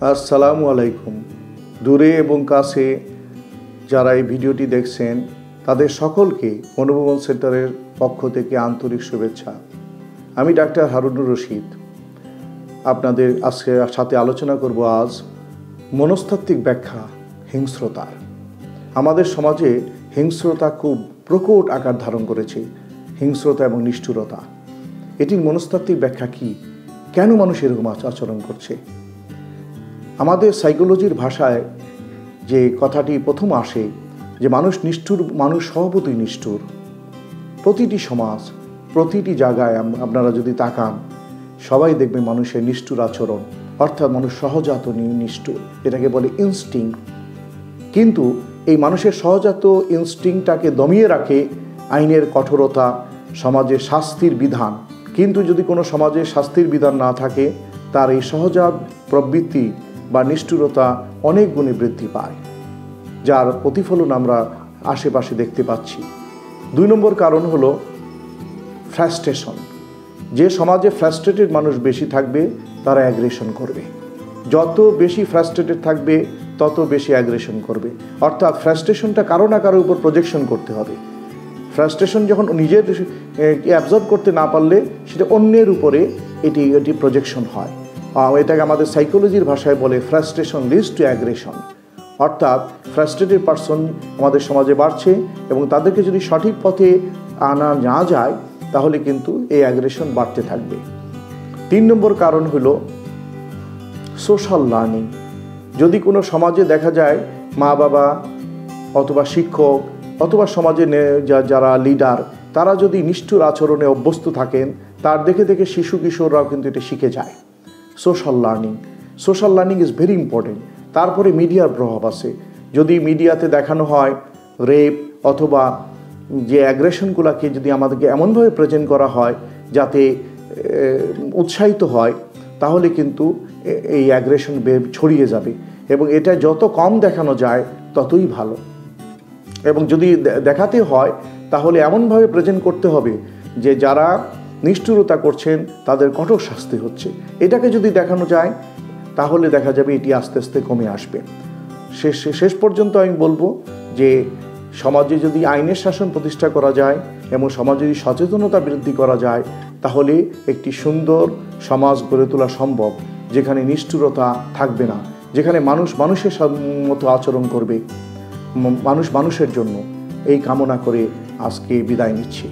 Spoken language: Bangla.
আসসালামু আলাইকুম। দূরে এবং কাছে যারা এই ভিডিওটি দেখছেন, তাদের সকলকে মনোভবন সেন্টারের পক্ষ থেকে আন্তরিক শুভেচ্ছা। আমি ডাক্তার হারুনুর রশিদ। আপনাদের আজকে সাথে আলোচনা করব আজ মনস্তাত্ত্বিক ব্যাখ্যা, হিংস্রতার। আমাদের সমাজে হিংস্রতা খুব প্রকট আকার ধারণ করেছে, হিংস্রতা এবং নিষ্ঠুরতা। এটির মনস্তাত্ত্বিক ব্যাখ্যা কি? কেন মানুষ এরকম আচ- আচরণ করছে? আমাদের সাইকোলজির ভাষায় যে কথাটি প্রথম আসে, যে মানুষ নিষ্ঠুর, মানুষ স্বভাবতই নিষ্ঠুর। প্রতিটি সমাজ, প্রতিটি জায়গায় আপনারা যদি তাকান, সবাই দেখবে মানুষের নিষ্ঠুর আচরণ, অর্থাৎ মানুষ সহজাত নিষ্ঠুর এটাকে বলে ইনস্টিং কিন্তু এই মানুষের সহজাত ইনস্টিংটাকে দমিয়ে রাখে আইনের কঠোরতা সমাজে শাস্তির বিধান। কিন্তু যদি কোনো সমাজে শাস্তির বিধান না থাকে, তার এই সহজাত প্রবৃত্তি বা নিষ্ঠুরতা অনেক গুণে বৃদ্ধি পায়, যার প্রতিফলন আমরা আশেপাশে দেখতে পাচ্ছি। দুই নম্বর কারণ হলো ফ্রাস্ট্রেশন। যে সমাজে ফ্রাস্ট্রেটেড মানুষ বেশি থাকবে, তারা অ্যাগ্রেশন করবে। যত বেশি ফ্রাস্ট্রেটেড থাকবে, তত বেশি অ্যাগ্রেশন করবে। অর্থাৎ ফ্রাস্ট্রেশনটা কারও না কারও উপর প্রজেকশন করতে হবে। ফ্রাস্ট্রেশন যখন নিজের অ্যাবজর্ব করতে না পারলে, সেটা অন্যের উপরে এটি এটি প্রজেকশন হয়। এটাকে আমাদের সাইকোলজির ভাষায় বলে ফ্রাস্ট্রেশন লিডস টু অ্যাগ্রেশন অর্থাৎ ফ্রাস্ট্রেটেড পার্সন আমাদের সমাজে বাড়ছে এবং তাদেরকে যদি সঠিক পথে আনা না যায়, তাহলে কিন্তু এই অ্যাগ্রেশন বাড়তে থাকবে। তিন নম্বর কারণ হলো সোশ্যাল লার্নিং যদি কোনো সমাজে দেখা যায় মা বাবা অথবা শিক্ষক অথবা সমাজে যারা লিডার তারা যদি নিষ্ঠুর আচরণে অভ্যস্ত থাকেন, তার দেখে দেখে শিশু কিশোররাও কিন্তু এটা শিখে যায়। Social learning social learning is very important তারপরে মিডিয়ার প্রভাব আছে। যদি মিডিয়াতে দেখানো হয় রেপ অথবা যে অ্যাগ্রেশনগুলোকে যদি আমাদেরকে এমনভাবে প্রেজেন্ট করা হয় যাতে উৎসাহিত হয়, তাহলে কিন্তু এই অ্যাগ্রেশন ছড়িয়ে যাবে এবং এটা যত কম দেখানো যায়, ততই ভালো। এবং যদি দেখাতে হয়, তাহলে এমনভাবে প্রেজেন্ট করতে হবে যে যারা নিষ্ঠুরতা করছেন, তাদের কঠোর শাস্তি হচ্ছে। এটাকে যদি দেখানো যায়, তাহলে দেখা যাবে এটি আস্তে আস্তে কমে আসবে। শেষ শেষ পর্যন্ত আমি বলব যে, সমাজে যদি আইনের শাসন প্রতিষ্ঠা করা যায় এবং সমাজে যদি সচেতনতা বৃদ্ধি করা যায়, তাহলে একটি সুন্দর সমাজ গড়ে তোলা সম্ভব, যেখানে নিষ্ঠুরতা থাকবে না, যেখানে মানুষ, মানুষের মতো আচরণ করবে, মানুষ মানুষের জন্য। এই কামনা করে আজকে বিদায় নিচ্ছি।